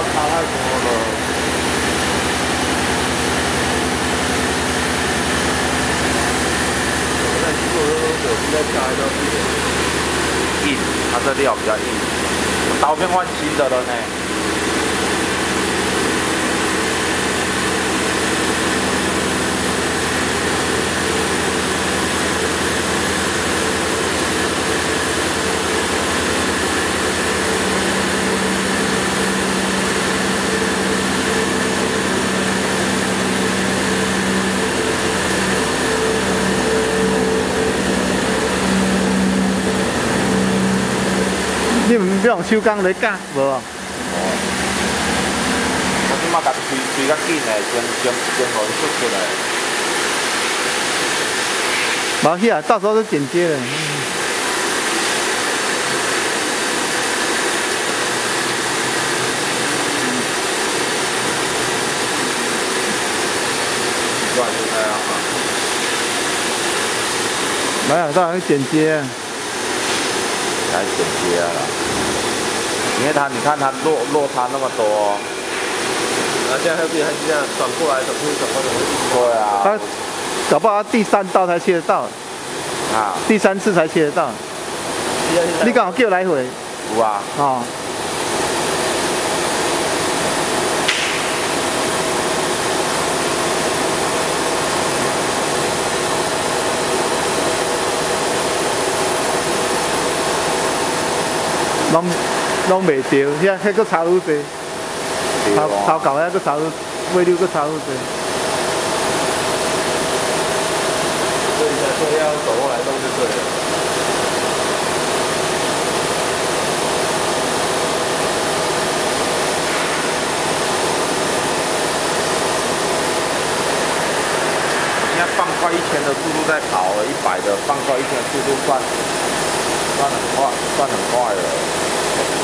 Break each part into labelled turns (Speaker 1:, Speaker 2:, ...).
Speaker 1: 要差太多了。我在做的时比较该比较
Speaker 2: 硬，它的料比较硬。刀片换新的了呢。
Speaker 3: 你唔用手工来夹无？
Speaker 2: 我即马甲推推较紧诶，先先先互伊出出来。
Speaker 3: 冇去啊，到时候就剪接了。
Speaker 2: 对，就这样啊。
Speaker 3: 没有，到时剪接。
Speaker 2: 来剪接了，因为它你看它落落差那么多。
Speaker 1: 那现在还是这样转过来，转过去，转过来。
Speaker 2: 对啊。
Speaker 3: 他搞不好第三道才切得到。
Speaker 2: 啊。
Speaker 3: 第三次才切得到。你刚好叫来回。
Speaker 2: 有啊。
Speaker 3: 哦。拢拢袂着，遐遐个差愈济，超超搞遐个差愈，尾流个差愈济。
Speaker 1: 所以才说要走过来弄就对了。
Speaker 2: 现在放快一千的速度在跑了，一百的放快一千的速度算算很快，算很快了。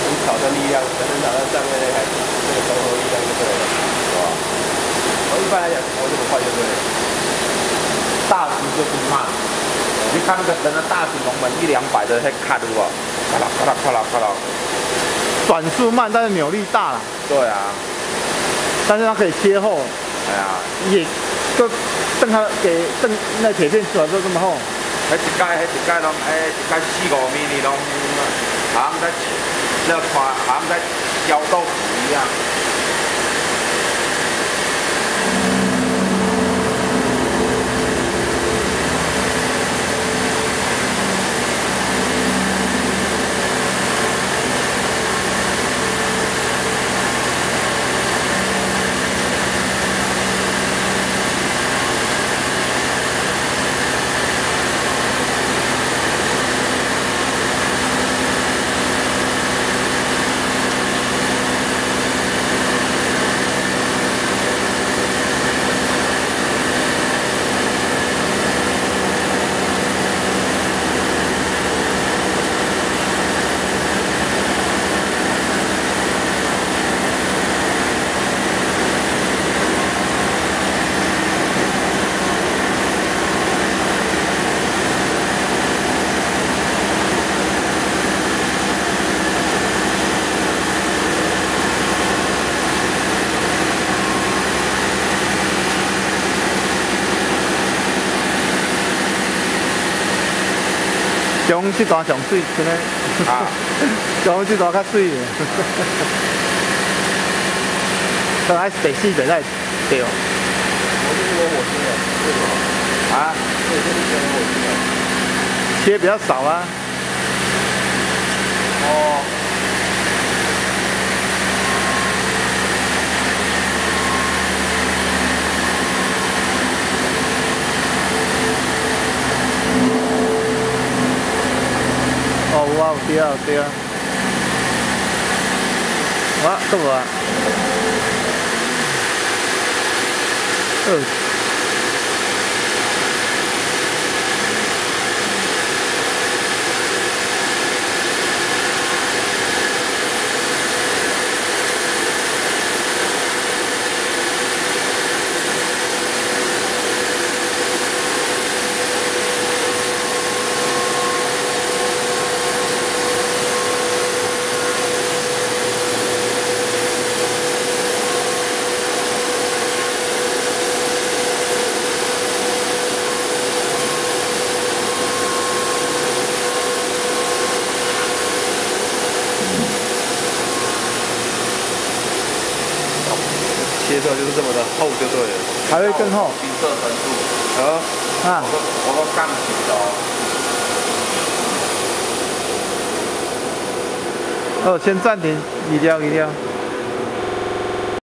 Speaker 1: 你跑的力量才能找到上面那台那个综合力量就对了，是吧？我一般来讲，跑这么快就对了。
Speaker 2: 大只就是慢，你看那个人的大型龙门一两百的在看的哇，咔啦咔啦咔啦咔啦，
Speaker 3: 转速慢，但是扭力大了。
Speaker 2: 对啊，
Speaker 3: 但是它可以切厚。
Speaker 2: 哎呀，
Speaker 3: 也就等它给等那铁片转都这么厚。
Speaker 2: 迄一盖迄一盖拢哎一盖四五米哩拢，好像在。要穿好像在浇豆腐一样。
Speaker 3: 中这段上水，真诶，中这段较水诶，等下第四节再对。
Speaker 1: 我就是我火星的，为什么？
Speaker 2: 啊？
Speaker 1: 对，这是选火星的。
Speaker 3: 切比较少啊。
Speaker 2: 哦。
Speaker 3: 哇，对啊，对啊，哇，够啊，嗯。
Speaker 1: 这么的厚就对了。
Speaker 3: 还会更厚。
Speaker 2: 金色程度。
Speaker 1: 好。
Speaker 3: 啊。
Speaker 2: 我都我都干起
Speaker 3: 了。哦，先暂停，移掉移掉。